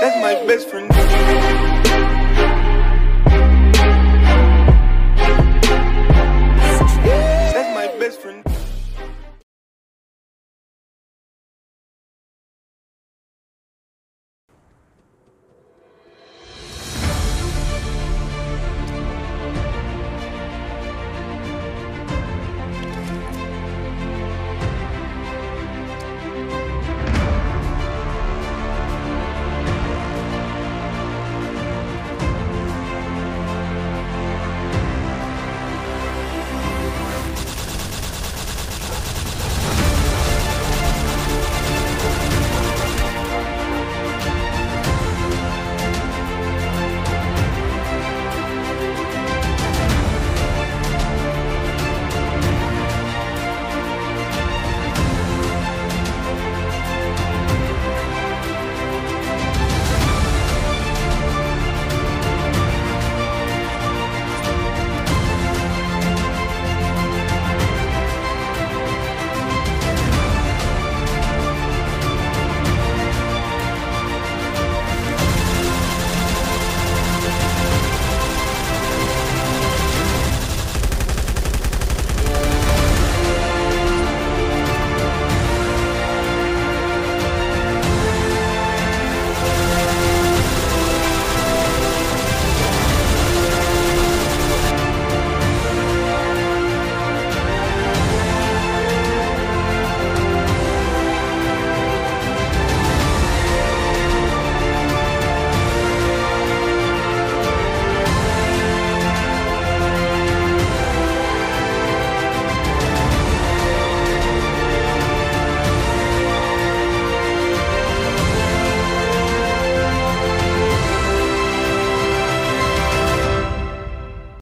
That's my best friend.